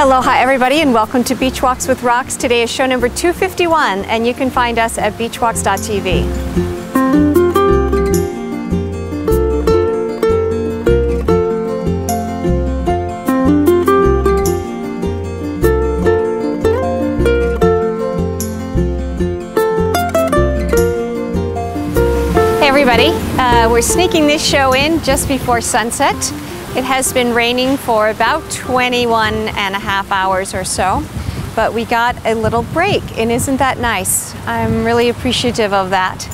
Aloha everybody and welcome to Beach Walks with Rox. Today is show number 251 and you can find us at beachwalks.tv. Hey everybody, uh, we're sneaking this show in just before sunset. It has been raining for about 21 and a half hours or so, but we got a little break and isn't that nice? I'm really appreciative of that.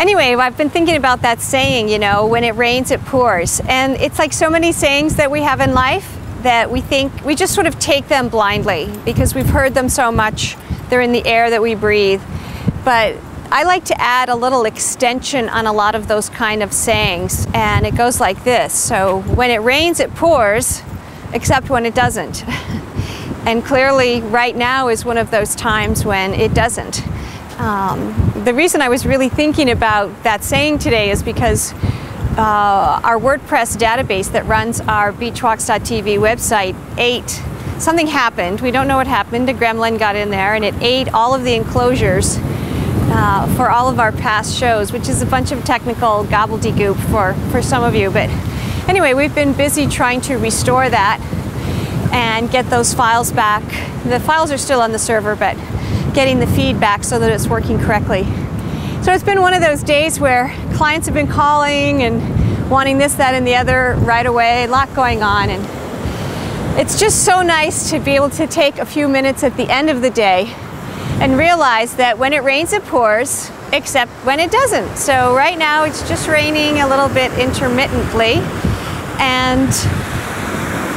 Anyway, I've been thinking about that saying, you know, when it rains, it pours. And it's like so many sayings that we have in life that we think, we just sort of take them blindly because we've heard them so much. They're in the air that we breathe. But I like to add a little extension on a lot of those kind of sayings, and it goes like this. So, when it rains, it pours, except when it doesn't. and clearly, right now is one of those times when it doesn't. Um, the reason I was really thinking about that saying today is because uh, our WordPress database that runs our beachwalks.tv website ate something happened. We don't know what happened. A gremlin got in there and it ate all of the enclosures uh, for all of our past shows, which is a bunch of technical gobbledygook for, for some of you. But anyway, we've been busy trying to restore that and get those files back. The files are still on the server, but getting the feedback so that it's working correctly. So it's been one of those days where clients have been calling and wanting this, that, and the other right away, a lot going on. And it's just so nice to be able to take a few minutes at the end of the day and realize that when it rains, it pours, except when it doesn't. So right now it's just raining a little bit intermittently. And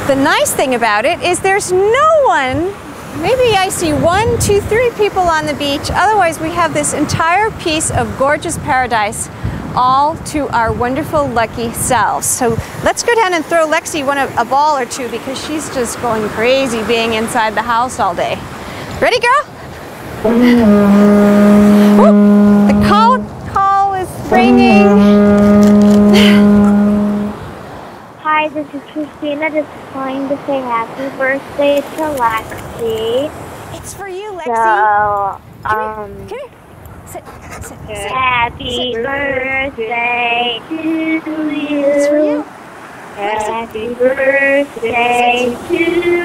the nice thing about it is there's no one, maybe I see one, two, three people on the beach. Otherwise we have this entire piece of gorgeous paradise all to our wonderful lucky selves. So let's go down and throw Lexi one a ball or two because she's just going crazy being inside the house all day. Ready, girl? Oh, the call call is ringing. Hi, this is Christina just calling to say happy birthday to Lexi. It's for you, Lexi. So, Come um, here. Come here. Sit, sit, sit. happy birthday to you. It's for you. Happy birthday to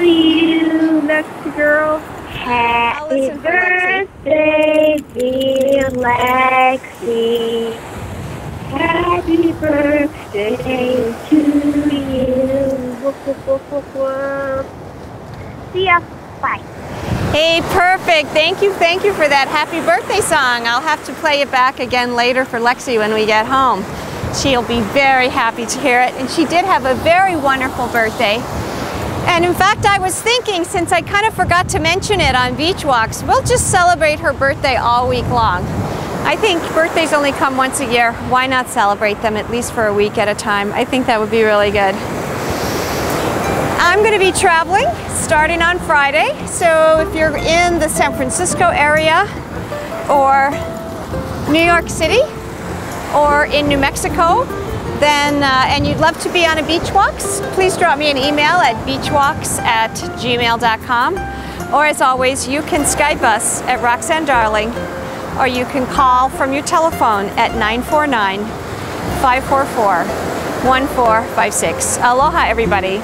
you, Lexi girl. Happy birthday, dear Lexi. Happy birthday to you. See ya. Bye. Hey, perfect. Thank you, thank you for that happy birthday song. I'll have to play it back again later for Lexi when we get home. She'll be very happy to hear it. And she did have a very wonderful birthday. And in fact, I was thinking, since I kind of forgot to mention it on Beach Walks, we'll just celebrate her birthday all week long. I think birthdays only come once a year. Why not celebrate them at least for a week at a time? I think that would be really good. I'm going to be traveling starting on Friday. So if you're in the San Francisco area or New York City or in New Mexico, then uh, and you'd love to be on a beach walks, please drop me an email at beachwalks at gmail.com. Or as always, you can Skype us at Roxanne Darling, or you can call from your telephone at 949 544 1456. Aloha, everybody.